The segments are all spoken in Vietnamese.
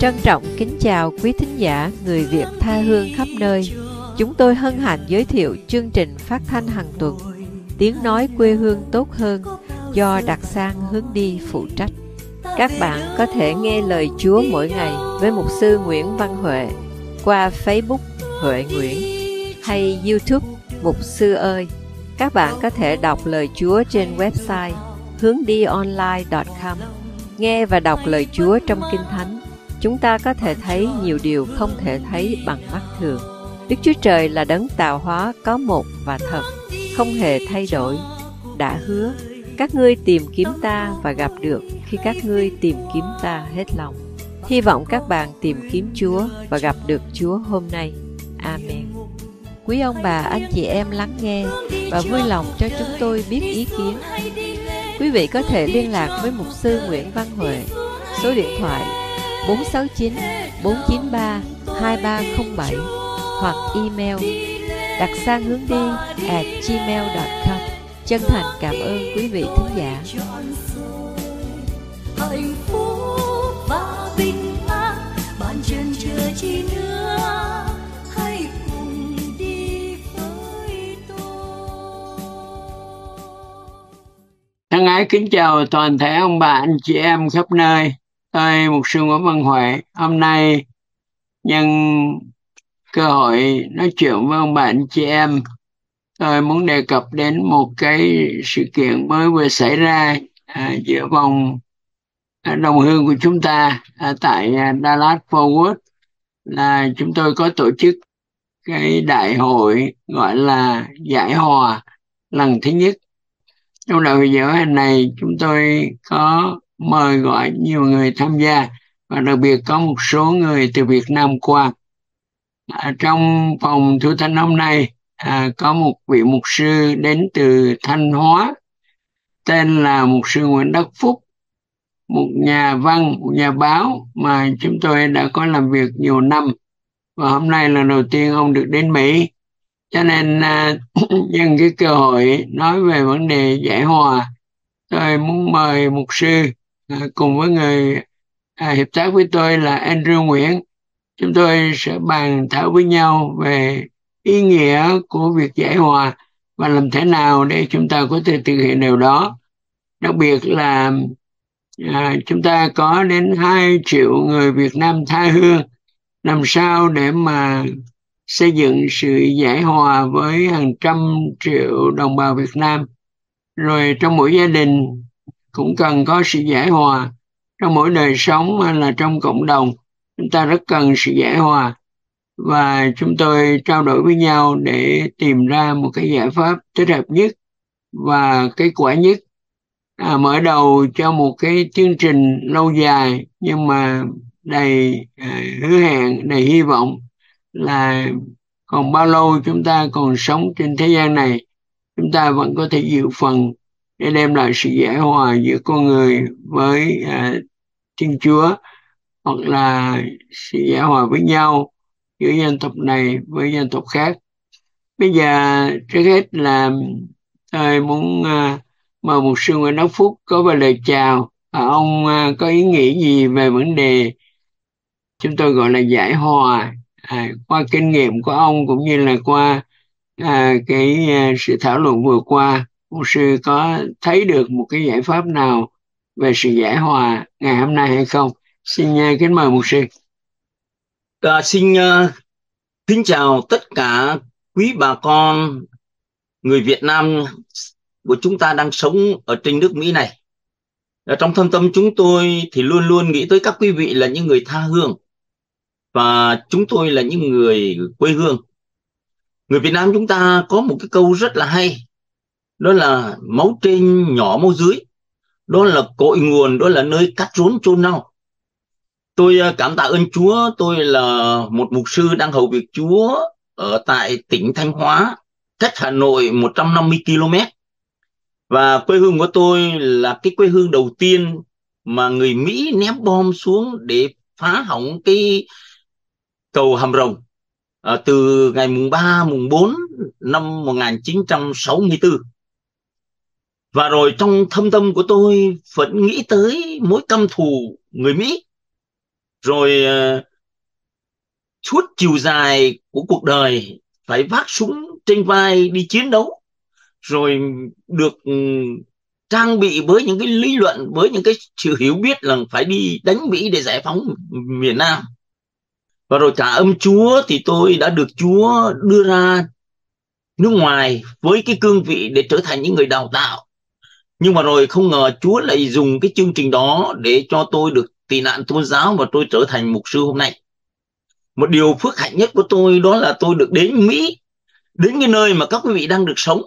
Trân trọng kính chào quý thính giả người Việt tha hương khắp nơi. Chúng tôi hân hạnh giới thiệu chương trình phát thanh hàng tuần Tiếng nói quê hương tốt hơn, do Đặc Sang hướng đi phụ trách. Các bạn có thể nghe lời Chúa mỗi ngày với mục sư Nguyễn Văn Huệ qua Facebook Huệ Nguyễn hay YouTube Mục sư ơi. Các bạn có thể đọc lời Chúa trên website hướng đi online.com. Nghe và đọc lời Chúa trong Kinh Thánh. Chúng ta có thể thấy nhiều điều không thể thấy bằng mắt thường. Đức Chúa Trời là đấng tạo hóa có một và thật, không hề thay đổi. Đã hứa, các ngươi tìm kiếm ta và gặp được khi các ngươi tìm kiếm ta hết lòng. Hy vọng các bạn tìm kiếm Chúa và gặp được Chúa hôm nay. Amen. Quý ông bà, anh chị em lắng nghe và vui lòng cho chúng tôi biết ý kiến. Quý vị có thể liên lạc với mục sư Nguyễn Văn Huệ, số điện thoại 469 493 2307 hoặc email đặt sang hướng đi at gmail.com. Chân thành cảm ơn quý vị thính giả. Hạnh phúc và bình an, bạn chân chưa chi nữa. Hãy cùng đi với tôi. Thân ái kính chào toàn thể ông bà anh chị em khắp nơi. Tôi Mục sư Nguyễn Văn Huệ. Hôm nay nhân cơ hội nói chuyện với ông bạn chị em tôi muốn đề cập đến một cái sự kiện mới vừa xảy ra à, giữa vòng à, đồng hương của chúng ta à, tại à, Dallas Forward là chúng tôi có tổ chức cái đại hội gọi là giải hòa lần thứ nhất trong đại hội giải hòa này chúng tôi có mời gọi nhiều người tham gia. Và đặc biệt có một số người từ Việt Nam qua. À, trong phòng thu thanh hôm nay à, có một vị mục sư đến từ Thanh Hóa. Tên là mục sư Nguyễn Đắc Phúc. Một nhà văn một nhà báo mà chúng tôi đã có làm việc nhiều năm. Và hôm nay là đầu tiên ông được đến Mỹ. Cho nên à, nhân cái cơ hội nói về vấn đề giải hòa tôi muốn mời mục sư à, cùng với người à, hiệp tác với tôi là Andrew Nguyễn. Chúng tôi sẽ bàn thảo với nhau về ý nghĩa của việc giải hòa và làm thế nào để chúng ta có thể thực hiện điều đó. Đặc biệt là à, chúng ta có đến 2 triệu người Việt Nam tha hương. Làm sao để mà xây dựng sự giải hòa với hàng trăm triệu đồng bào Việt Nam. Rồi trong mỗi gia đình cũng cần có sự giải hòa. Trong mỗi đời sống hay là trong cộng đồng chúng ta rất cần sự giải hòa. Và chúng tôi trao đổi với nhau để tìm ra một cái giải pháp thích hợp nhất và kết quả nhất. À, mở đầu cho một cái chương trình lâu dài nhưng mà đầy à, hứa hẹn đầy hy vọng là còn bao lâu chúng ta còn sống trên thế gian này chúng ta vẫn có thể dự phần để đem lại sự giải hòa giữa con người với à, thiên chúa hoặc là sự giải hòa với nhau giữa dân tộc này với dân tộc khác. Bây giờ trước hết là tôi muốn à, mời một sư Nguyễn Đắc Phúc có vài lời chào à, ông à, có ý nghĩ gì về vấn đề chúng tôi gọi là giải hòa à, qua kinh nghiệm của ông cũng như là qua à, cái à, sự thảo luận vừa qua. Mục sư có thấy được một cái giải pháp nào về sự giải hòa ngày hôm nay hay không xin uh, kính mời mục sư dạ, À, xin uh, kính chào tất cả quý bà con người Việt Nam của chúng ta đang sống ở trên nước Mỹ này. Ở trong thâm tâm chúng tôi thì luôn luôn nghĩ tới các quý vị là những người tha hương và chúng tôi là những người quê hương. Người Việt Nam chúng ta có một cái câu rất là hay đó là máu trên nhỏ máu dưới đó là cội nguồn đó là nơi cắt rốn chôn nhau Tôi à, cảm tạ ơn Chúa, tôi là một mục sư đang hầu việc Chúa ở tại tỉnh Thanh Hóa, cách Hà Nội 150 km. Và quê hương của tôi là cái quê hương đầu tiên mà người Mỹ ném bom xuống để phá hỏng cái cầu Hàm Rồng à, từ ngày mùng 3, mùng 4 năm 1964. Và rồi trong thâm tâm của tôi vẫn nghĩ tới mối căm thù người Mỹ. Rồi uh, suốt chiều dài của cuộc đời phải vác súng trên vai đi chiến đấu. Rồi được ừ, trang bị với những cái lý luận với những cái sự hiểu biết là phải đi đánh Mỹ để giải phóng miền Nam. Và rồi cả âm Chúa thì tôi đã được Chúa đưa ra nước ngoài với cái cương vị để trở thành những người đào tạo nhưng mà rồi không ngờ Chúa lại dùng cái chương trình đó để cho tôi được tị nạn tôn giáo và tôi trở thành mục sư hôm nay. Một điều phước hạnh nhất của tôi đó là tôi được đến Mỹ đến cái nơi mà các quý vị đang được sống.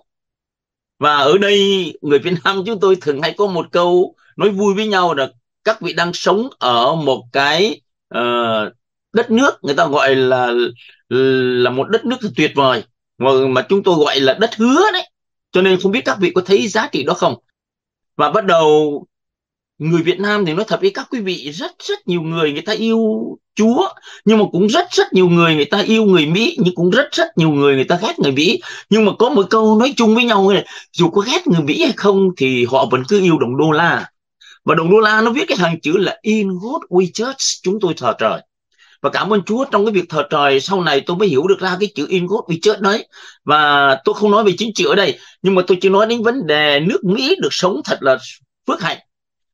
Và ở đây người Việt Nam chúng tôi thường hay có một câu nói vui với nhau là các vị đang sống ở một cái uh, đất nước người ta gọi là là một đất nước tuyệt vời mà, mà chúng tôi gọi là đất hứa đấy. Cho nên không biết các vị có thấy giá trị đó không? Và bắt đầu, người Việt Nam thì nói thật với các quý vị, rất rất nhiều người người ta yêu Chúa, nhưng mà cũng rất rất nhiều người người ta yêu người Mỹ, nhưng cũng rất rất nhiều người người ta ghét người Mỹ. Nhưng mà có một câu nói chung với nhau là, dù có ghét người Mỹ hay không thì họ vẫn cứ yêu đồng đô la. Và đồng đô la nó viết cái hàng chữ là, in God we church chúng tôi thờ trời và cảm ơn Chúa trong cái việc thờ trời. Sau này tôi mới hiểu được ra cái chữ in God vì chết đấy. Và tôi không nói về chính trị ở đây, nhưng mà tôi chỉ nói đến vấn đề nước Mỹ được sống thật là phước hạnh.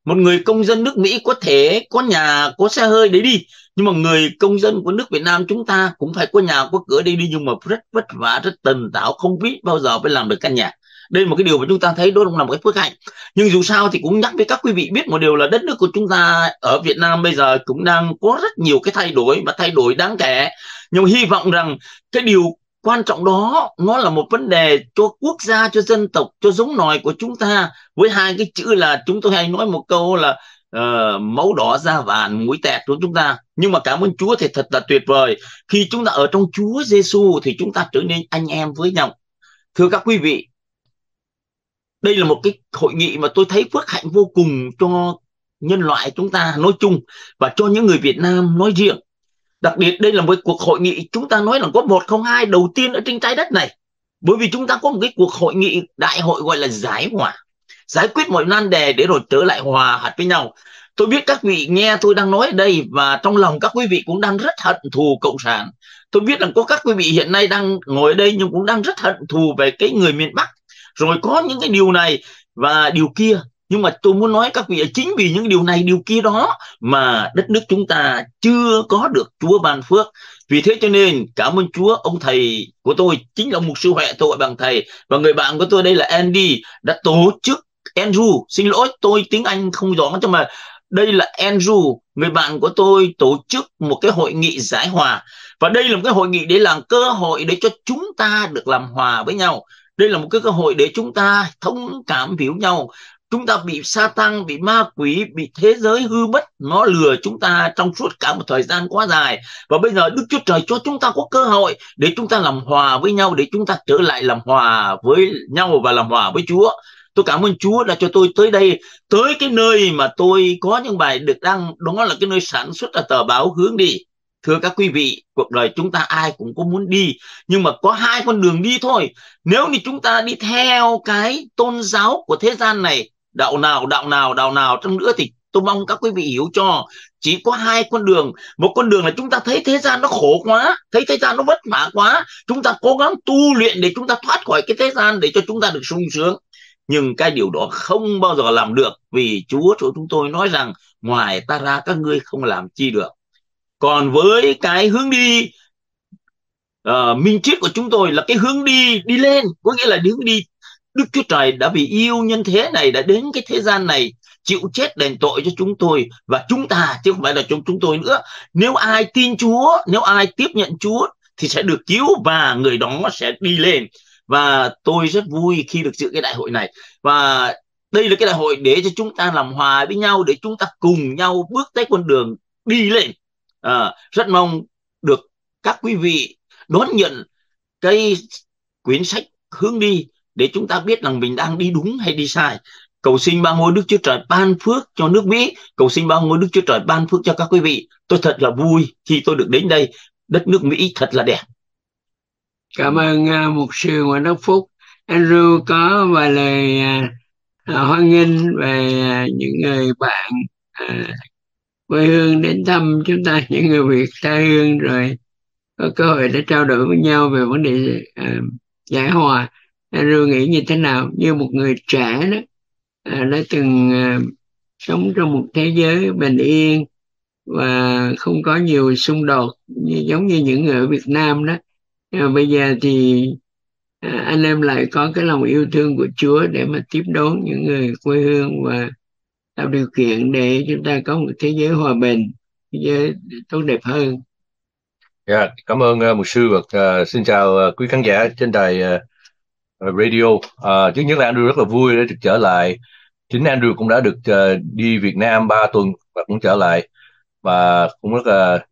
Một người công dân nước Mỹ có thể có nhà, có xe hơi để đi, nhưng mà người công dân của nước Việt Nam chúng ta cũng phải có nhà, có cửa đi đi, nhưng mà rất vất vả, rất tần tảo, không biết bao giờ mới làm được căn nhà đây là một cái điều mà chúng ta thấy đó cũng là một cái phước hạnh. Nhưng dù sao thì cũng nhắc với các quý vị biết một điều là đất nước của chúng ta ở Việt Nam bây giờ cũng đang có rất nhiều cái thay đổi và thay đổi đáng kể. Nhưng hy vọng rằng cái điều quan trọng đó nó là một vấn đề cho quốc gia cho dân tộc cho giống nòi của chúng ta. Với hai cái chữ là chúng tôi hay nói một câu là uh, máu đỏ da vàng mũi tẹt của chúng ta. Nhưng mà cảm ơn Chúa thì thật là tuyệt vời. Khi chúng ta ở trong Chúa Giêsu thì chúng ta trở nên anh em với nhau. Thưa các quý vị đây là một cái hội nghị mà tôi thấy phước hạnh vô cùng cho nhân loại chúng ta nói chung và cho những người Việt Nam nói riêng. Đặc biệt đây là một cuộc hội nghị, chúng ta nói là có một không hai đầu tiên ở trên trái đất này. Bởi vì chúng ta có một cái cuộc hội nghị đại hội gọi là giải hòa giải quyết mọi nan đề để rồi trở lại hòa hạt với nhau. Tôi biết các vị nghe tôi đang nói ở đây và trong lòng các quý vị cũng đang rất hận thù cộng sản. Tôi biết rằng có các quý vị hiện nay đang ngồi ở đây nhưng cũng đang rất hận thù về cái người miền bắc rồi có những cái điều này và điều kia. Nhưng mà tôi muốn nói các vị chính vì những điều này, điều kia đó mà đất nước chúng ta chưa có được Chúa ban phước. Vì thế cho nên, cảm ơn Chúa, ông thầy của tôi chính là ông mục sư Huệ, tôi gọi bằng thầy. Và người bạn của tôi đây là Andy, đã tổ chức Andrew. Xin lỗi, tôi tiếng Anh không rõ nhưng mà. Đây là Andrew, người bạn của tôi, tổ chức một cái hội nghị giải hòa. Và đây là một cái hội nghị để làm cơ hội để cho chúng ta được làm hòa với nhau đây là một cái cơ hội để chúng ta thông cảm hiểu nhau. Chúng ta bị sa tăng, bị ma quỷ, bị thế giới hư mất, nó lừa chúng ta trong suốt cả một thời gian quá dài. Và bây giờ đức chúa trời cho chúng ta có cơ hội để chúng ta làm hòa với nhau, để chúng ta trở lại làm hòa với nhau và làm hòa với chúa. Tôi cảm ơn chúa đã cho tôi tới đây, tới cái nơi mà tôi có những bài được đăng. Đó là cái nơi sản xuất là tờ báo hướng đi thưa các quý vị, cuộc đời chúng ta ai cũng có muốn đi, nhưng mà có hai con đường đi thôi. Nếu như chúng ta đi theo cái tôn giáo của thế gian này, đạo nào đạo nào đạo nào trong nữa thì tôi mong các quý vị hiểu cho. Chỉ có hai con đường. Một con đường là chúng ta thấy thế gian nó khổ quá, thấy thế gian nó vất vả quá. Chúng ta cố gắng tu luyện để chúng ta thoát khỏi cái thế gian để cho chúng ta được sung sướng. Nhưng cái điều đó không bao giờ làm được vì Chúa của chúng tôi nói rằng, ngoài ta ra các ngươi không làm chi được còn với cái hướng đi uh, minh triết của chúng tôi là cái hướng đi đi lên có nghĩa là hướng đi Đức Chúa Trời đã vì yêu nhân thế này đã đến cái thế gian này chịu chết đền tội cho chúng tôi và chúng ta chứ không phải là chúng chúng tôi nữa. Nếu ai tin Chúa, nếu ai tiếp nhận Chúa thì sẽ được cứu và người đó sẽ đi lên. Và tôi rất vui khi được dự cái đại hội này. Và đây là cái đại hội để cho chúng ta làm hòa với nhau để chúng ta cùng nhau bước tới con đường đi lên. À, rất mong được các quý vị đón nhận cái quyển sách hướng đi để chúng ta biết rằng mình đang đi đúng hay đi sai. Cầu xin ba ngôi đức chúa trời ban phước cho nước mỹ. Cầu xin ba ngôi đức chúa trời ban phước cho các quý vị. Tôi thật là vui khi tôi được đến đây. Đất nước mỹ thật là đẹp. Cảm ơn uh, mục sư nguyễn đức phúc. Andrew có vài lời uh, hoan nghênh về uh, những người bạn uh, quê hương đến thăm chúng ta những người Việt tha hương rồi có cơ hội để trao đổi với nhau về vấn đề uh, giải hòa. Andrew nghĩ như thế nào? Như một người trẻ đó uh, đã từng uh, sống trong một thế giới bình yên và không có nhiều xung đột như, giống như những người ở Việt Nam đó. À, bây giờ thì à, anh em lại có cái lòng yêu thương của Chúa để mà tiếp đón những người quê hương và tạo điều kiện để chúng ta có một thế giới hòa bình thế giới tốt đẹp hơn. Yeah, dạ, cảm ơn uh, mục sư và uh, ờ, xin chào uh, quý khán giả trên đài uh, radio. Uh, trước nhất là Andrew rất là vui để được trở lại. Chính Andrew cũng đã được uh, đi Việt Nam 3 tuần và cũng trở lại. Và cũng rất là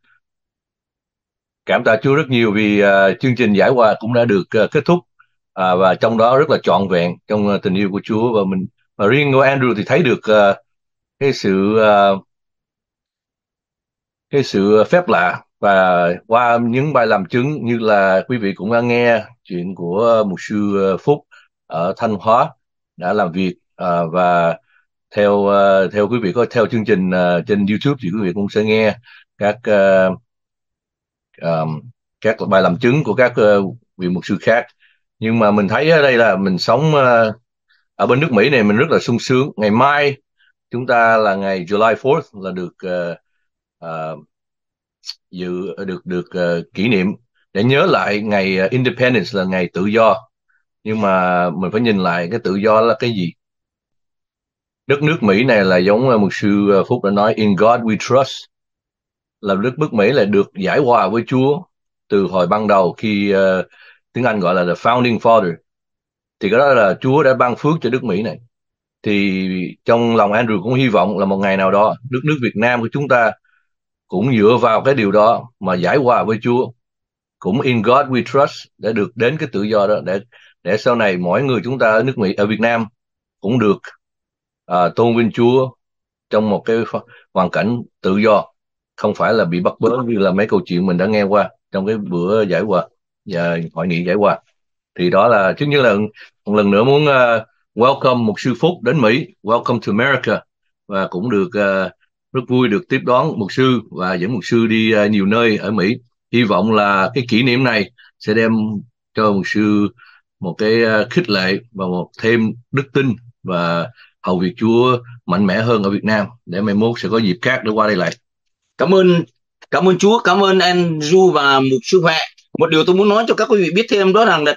cảm tạ Chúa rất nhiều vì uh, chương trình giải hòa cũng đã được uh, kết thúc. Uh, và trong đó rất là trọn vẹn trong uh, tình yêu của Chúa. Và mình và riêng của Andrew thì thấy được uh, cái sự uh, cái sự phép lạ và qua những bài làm chứng như là quý vị cũng đã nghe chuyện của mục sư Phúc ở Thanh Hóa đã làm việc uh, và theo uh, theo quý vị có theo chương trình uh, trên YouTube thì quý vị cũng sẽ nghe các uh, um, các bài làm chứng của các uh, vị mục sư khác. Nhưng mà mình thấy ở đây là mình sống uh, ở bên nước Mỹ này mình rất là sung sướng. Ngày mai chúng ta là ngày July 4th là được uh, uh, dự được được uh, kỷ niệm. Để nhớ lại ngày Independence là ngày tự do. Nhưng mà mình phải nhìn lại cái tự do là cái gì? Đất nước Mỹ này là giống một sư Phúc đã nói in God we trust. Là đất nước Mỹ là được giải hòa với Chúa từ hồi ban đầu khi uh, tiếng Anh gọi là the founding father. Thì cái đó là Chúa đã ban phước cho nước Mỹ này thì trong lòng Andrew cũng hy vọng là một ngày nào đó nước nước Việt Nam của chúng ta cũng dựa vào cái điều đó mà giải hòa với Chúa. Cũng in God we trust để được đến cái tự do đó để để sau này mỗi người chúng ta ở nước Mỹ ở Việt Nam cũng được uh, tôn vinh Chúa trong một cái hoàn cảnh tự do không phải là bị bắt bớ như là mấy câu chuyện mình đã nghe qua trong cái bữa giải hòa và hội nghị giải hòa. Thì đó là trước nhất là một lần nữa muốn uh, welcome một sư Phúc đến Mỹ. Welcome to America. Và cũng được uh, rất vui được tiếp đón một sư và dẫn một sư đi uh, nhiều nơi ở Mỹ. Hy vọng là cái kỷ niệm này sẽ đem cho một sư một cái uh, khích lệ và một thêm đức tin và hầu việc Chúa mạnh mẽ hơn ở Việt Nam. Để mai mốt sẽ có dịp khác để qua đây lại. Cảm ơn cảm ơn Chúa cảm ơn Andrew và một sư huệ một điều tôi muốn nói cho các quý vị biết thêm đó rằng là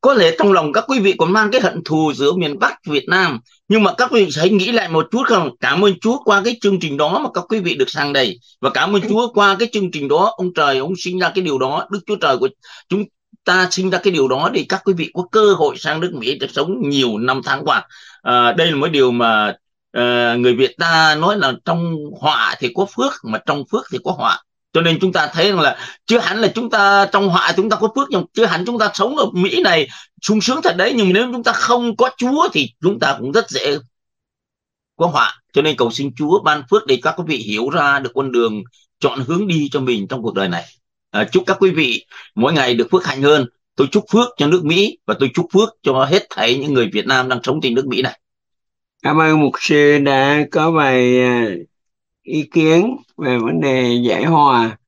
có lẽ trong lòng các quý vị còn mang cái hận thù giữa miền Bắc Việt Nam. Nhưng mà các quý vị hãy nghĩ lại một chút không? Cảm ơn Chúa qua cái chương trình đó mà các quý vị được sang đây. Và cảm ơn Chúa qua cái chương trình đó. Ông trời ông sinh ra cái điều đó. Đức Chúa Trời của chúng ta sinh ra cái điều đó để các quý vị có cơ hội sang nước Mỹ để sống nhiều năm tháng qua. À, đây là một điều mà à, người Việt ta nói là trong họa thì có phước mà trong phước thì có họa cho nên chúng ta thấy rằng là chưa hẳn là chúng ta trong họa chúng ta có phước nhưng chưa hẳn chúng ta sống ở Mỹ này sung sướng thật đấy nhưng nếu chúng ta không có Chúa thì chúng ta cũng rất dễ có họa. Cho nên cầu xin Chúa ban phước để các quý vị hiểu ra được con đường chọn hướng đi cho mình trong cuộc đời này. À, chúc các quý vị mỗi ngày được phước hạnh hơn. Tôi chúc phước cho nước Mỹ và tôi chúc phước cho hết thảy những người Việt Nam đang sống trên nước Mỹ này. Cảm ơn mục sư đã có bài à, ý kiến về vấn đề giải hòa.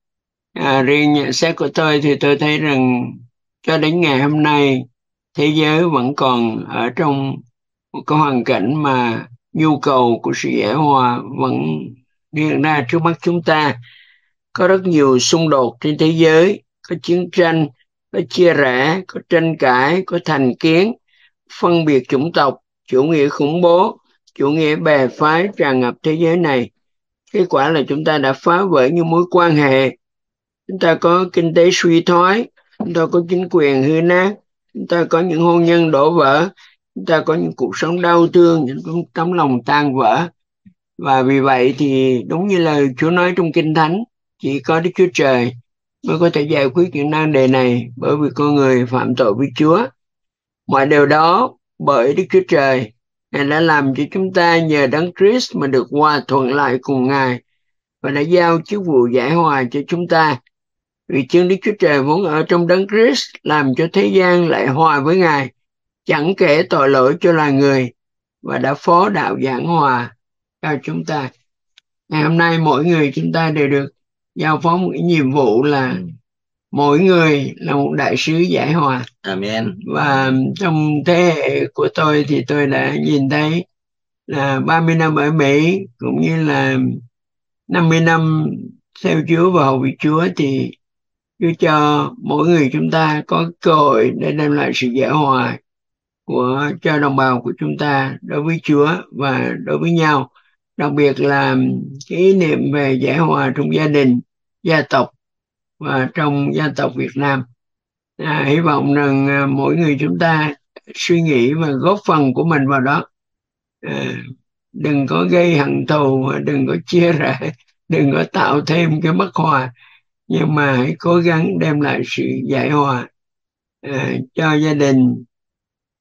À, riêng nhận xét của tôi thì tôi thấy rằng cho đến ngày hôm nay thế giới vẫn còn ở trong một cái hoàn cảnh mà nhu cầu của sự giải hòa vẫn hiện ra trước mắt chúng ta. Có rất nhiều xung đột trên thế giới có chiến tranh có chia rẽ có tranh cãi có thành kiến phân biệt chủng tộc chủ nghĩa khủng bố chủ nghĩa bè phái tràn ngập thế giới này kết quả là chúng ta đã phá vỡ những mối quan hệ. Chúng ta có kinh tế suy thoái, chúng ta có chính quyền hư nát, chúng ta có những hôn nhân đổ vỡ, chúng ta có những cuộc sống đau thương, những tấm lòng tan vỡ. Và vì vậy thì đúng như lời Chúa nói trong kinh thánh, chỉ có Đức Chúa Trời mới có thể giải quyết những nan đề này bởi vì con người phạm tội với Chúa. Mọi điều đó bởi Đức Chúa Trời. Ngài đã làm cho chúng ta nhờ Đấng Christ mà được hòa thuận lại cùng Ngài và đã giao chức vụ giải hòa cho chúng ta. Vì chương Đức Chúa Trời vốn ở trong Đấng Christ làm cho thế gian lại hòa với Ngài, chẳng kể tội lỗi cho loài người và đã phó đạo giảng hòa cho chúng ta. ngày hôm nay mỗi người chúng ta đều được giao phó một cái nhiệm vụ là ừ mỗi người là một đại sứ giải hòa Amen. và trong thế hệ của tôi thì tôi đã nhìn thấy là 30 năm ở Mỹ cũng như là 50 năm theo Chúa và hầu việc Chúa thì Chúa cho mỗi người chúng ta có cơ hội để đem lại sự giải hòa của cho đồng bào của chúng ta đối với Chúa và đối với nhau đặc biệt là cái ý niệm về giải hòa trong gia đình gia tộc và trong gia tộc Việt Nam. À, hy vọng rằng à, mỗi người chúng ta suy nghĩ và góp phần của mình vào đó. À, đừng có gây hận thù đừng có chia rẽ đừng có tạo thêm cái bất hòa nhưng mà hãy cố gắng đem lại sự giải hòa à, cho gia đình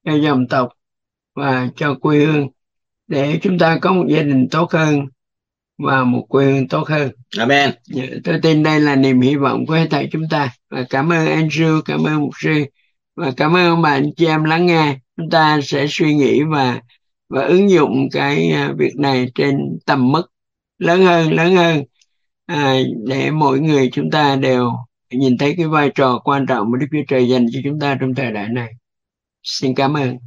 cho dòng tộc và cho quê hương để chúng ta có một gia đình tốt hơn và một quê hương tốt hơn Amen. Dạ, tôi tin đây là niềm hy vọng của hết thảy chúng ta và cảm ơn Andrew, cảm ơn mục sư và cảm ơn ông bà anh chị em lắng nghe. Chúng ta sẽ suy nghĩ và và ứng dụng cái à, việc này trên tầm mức lớn hơn, lớn hơn à, để mỗi người chúng ta đều nhìn thấy cái vai trò quan trọng mà Đức Chúa Trời dành cho chúng ta trong thời đại này. Xin cảm ơn.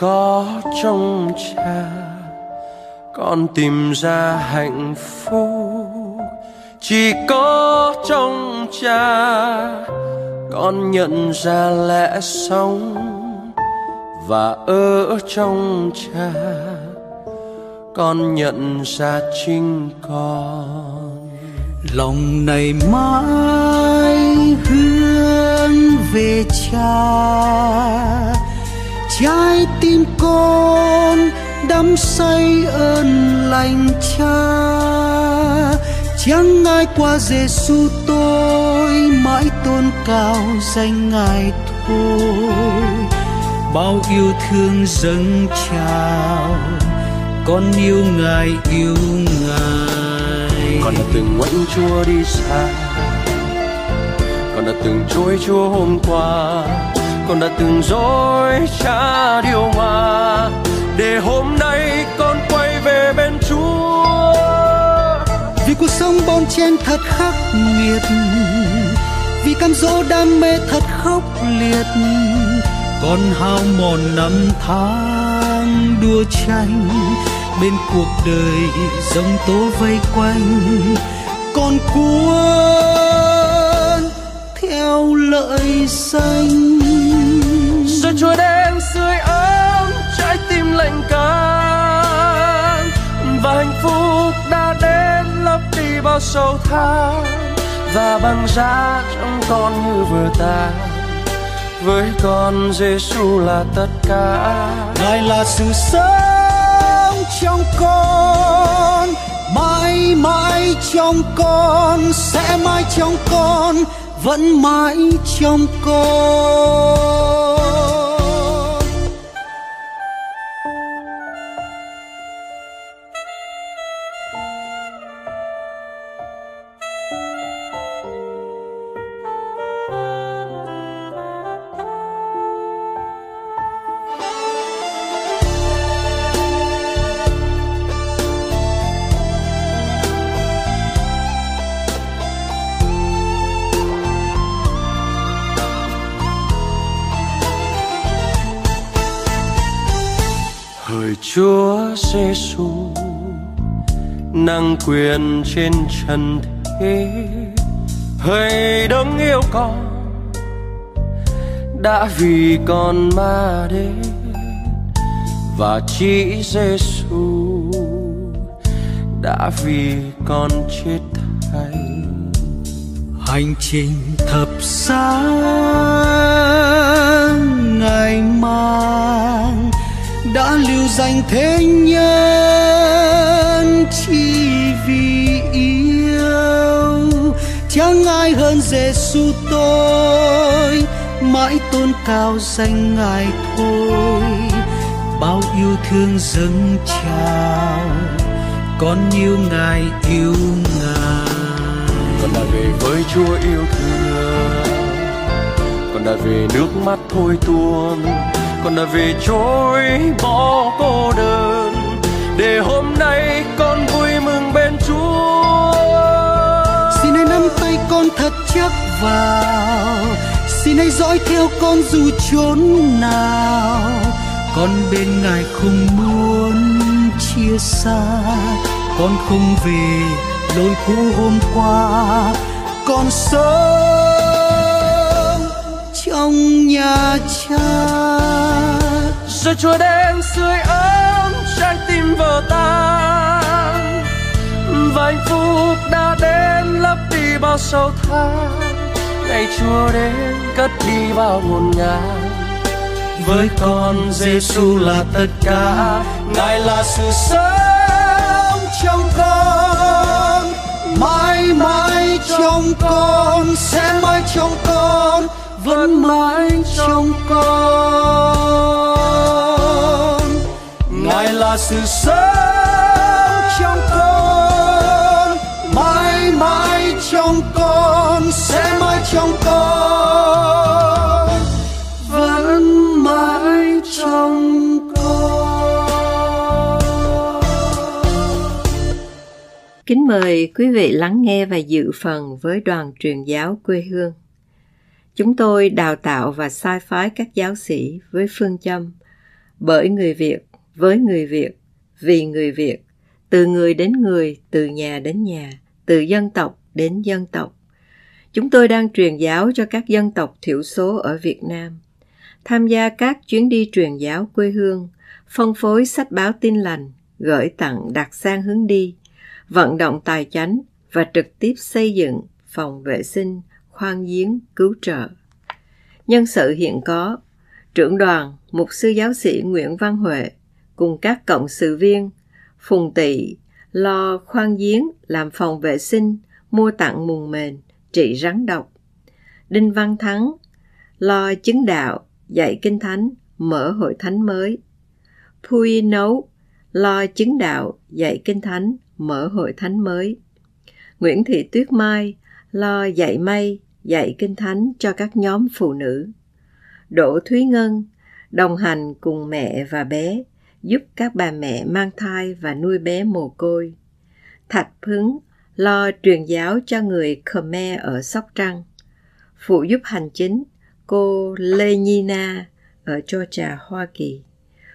Có trong cha, con tìm ra hạnh phúc. Chỉ có trong cha, con nhận ra lẽ sống. Và ở trong cha, con nhận ra chính con. Lòng này mãi hướng về cha trái tim con đắm say ơn lành cha. Chẳng ai qua Giêsu tôi, mãi tôn cao danh ngài thôi. Bao yêu thương dâng trào, con yêu ngài yêu ngài. Con đã từng ngoảnh chúa đi xa, con đã từng trôi chúa hôm qua con đã từng dối trá điều hòa để hôm nay con quay về bên chúa. Vì cuộc sống bon chen thật khắc nghiệt, vì cam dỗ đam mê thật khốc liệt con hao mòn năm tháng đua tranh, bên cuộc đời dòng tố vây quanh, con cuốn theo lợi danh chúa đến sưởi ấm, trái tim lạnh căng. Và hạnh phúc đã đến, lấp đi bao sầu than và băng giá trong con như vừa tan với con Giêsu là tất cả. Ngài là sự sống trong con. Mãi mãi trong con. Sẽ mãi trong con, vẫn mãi trong con. Chúa Giêsu năng quyền trên trần thế hỡi đấng yêu con, đã vì con mà đến, và chỉ Giêsu đã vì con chết thay hành trình thập giá ngày mai đã lưu danh thế nhân chỉ vì yêu. Chẳng ai hơn Giêsu tôi, mãi tôn cao danh ngài thôi. Bao yêu thương dâng trào con yêu ngài yêu ngài. Con đã về với Chúa yêu thương con đã về nước mắt thôi tuôn con đã về chối bỏ cô đơn. Để hôm nay con vui mừng bên chúa. Xin hãy nắm tay con thật chắc vào. Xin hãy dõi theo con dù chốn nào. Con bên ngài không muốn chia xa. Con không về lối cũ hôm qua. Con sống trong nhà cha. Rồi chúa đến sưởi ấm trái tim vỡ tan và hạnh phúc đã đến lấp đi bao sầu than. Ngày chúa đến cất đi bao ngổn ngang. Với con Giêsu là tất cả. Ngài là sự sống trong con. Mãi mãi trong con, sẽ mãi trong con vẫn mãi trong con ngài là sự sống trong con, mãi mãi trong con, sẽ mãi trong con, vẫn mãi trong Kính mời quý vị lắng nghe và dự phần với đoàn truyền giáo quê hương. Chúng tôi đào tạo và sai phái các giáo sĩ với phương châm bởi người Việt, với người Việt, vì người Việt, từ người đến người, từ nhà đến nhà, từ dân tộc đến dân tộc. Chúng tôi đang truyền giáo cho các dân tộc thiểu số ở Việt Nam, tham gia các chuyến đi truyền giáo quê hương, phân phối sách báo tin lành, gửi tặng đặc sang hướng đi, vận động tài chánh và trực tiếp xây dựng phòng vệ sinh, khoan giếng, cứu trợ. Nhân sự hiện có, trưởng đoàn, mục sư giáo sĩ Nguyễn Văn Huệ cùng các cộng sự viên, phùng tị, lo khoan giếng, làm phòng vệ sinh, mua tặng mùng mền, trị rắn độc. Đinh Văn Thắng, lo chứng đạo, dạy kinh thánh, mở hội thánh mới. Pui nấu, lo chứng đạo, dạy kinh thánh, mở hội thánh mới. Nguyễn Thị Tuyết Mai lo dạy may, dạy kinh thánh cho các nhóm phụ nữ. Đỗ Thúy Ngân đồng hành cùng mẹ và bé, giúp các bà mẹ mang thai và nuôi bé mồ côi. Thạch Phứng lo truyền giáo cho người Khmer ở Sóc Trăng. Phụ giúp hành chính cô Lê Nhi Na ở Georgia, Hoa Kỳ.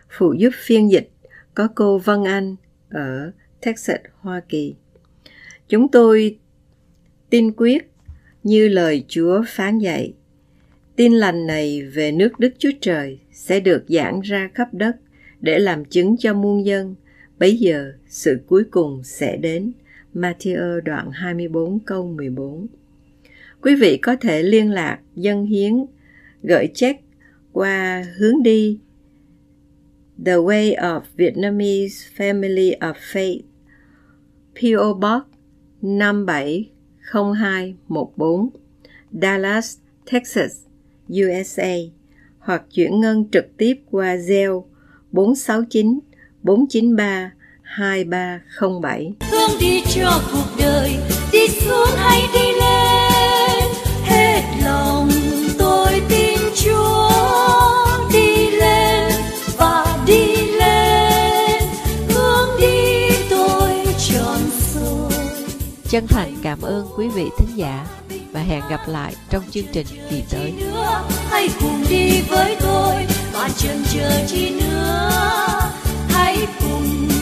Phụ giúp phiên dịch có cô Vân Anh ở Texas, Hoa Kỳ. Chúng tôi tin quyết như lời Chúa phán dạy. Tin lành này về nước Đức Chúa Trời sẽ được giảng ra khắp đất để làm chứng cho muôn dân. Bấy giờ sự cuối cùng sẽ đến. Matthew đoạn 24 câu 14 Quý vị có thể liên lạc, dân hiến, gửi check qua hướng đi The Way of Vietnamese Family of Faith PO Box 57 0214 Dallas, Texas, USA hoặc chuyển ngân trực tiếp qua Zelle 469 493 2307. Hướng đi cho cuộc đời, đi xuống hay đi chân thành cảm ơn quý vị thính giả và hẹn gặp lại trong chương trình kỳ tới. Hãy cùng đi với tôi, toàn trường chờ chi nữa. Hãy cùng